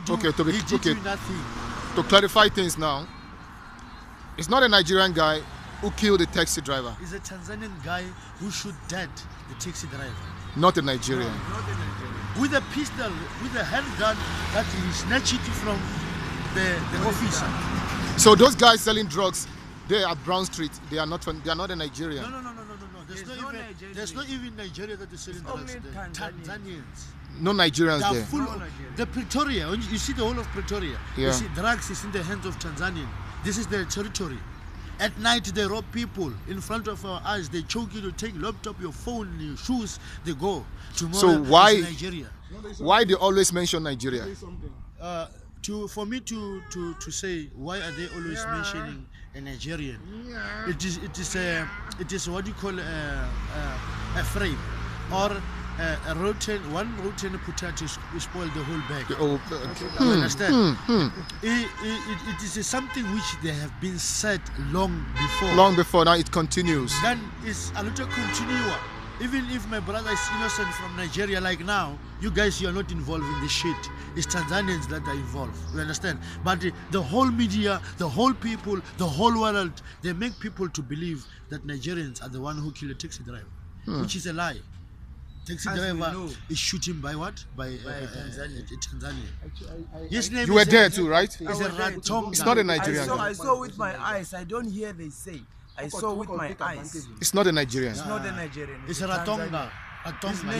do? Okay, to be- did okay. To clarify things now, it's not a Nigerian guy who killed the taxi driver, It's a Tanzanian guy who shoot dead the taxi driver not a Nigerian. Not a Nigerian. with a pistol, with a handgun that he snatched it from the, the officer. So those guys selling drugs, they at Brown Street, they are not from, they are not a Nigerian. No, no, no, no, no, no, no. There's, There's not no even Nigerian. there's not even Nigeria that is selling drugs. only there. Tanzanians. Tanzanians. No Nigerians They are there. full No of, Nigerian. the Pretoria. You see the whole of Pretoria. Yeah. You see drugs is in the hands of Tanzanian. This is their territory. At night they rob people in front of our eyes. They choke you to take laptop, your phone, your shoes. They go. Tomorrow So why- Nigeria? Why they always mention Nigeria? Uh, to for me to to to say why are they always mentioning a Nigerian? It is it is a it is what you call a, a, a frame or a, a rotten one rotten potato s- spoil the whole bag. Oh, You understand? Hmm, hmm. It, it, it is something which they have been said long before. long before now, it continues. Then it's a little continua. Even if my brother is innocent from Nigeria, like now, you guys you are not involved in this shit. It's Tanzanians that are involved. You understand? But the, the whole media, the whole people, the whole world, they make people to believe that Nigerians are the one who killed a taxi driver, which is a lie. Taxi As driver know. is shooting by what? By, uh, By a uh, Tanzanian. a Tanzanian. His name You were there too, right? Is I a was there. Ratonga. It's not a Nigerian saw. I saw with my eyes. I don't hear they say. I saw with my eyes. It's not a Nigerian. It's not a Nigerian. It's a Tanzanian. Ratonga. Ratonga.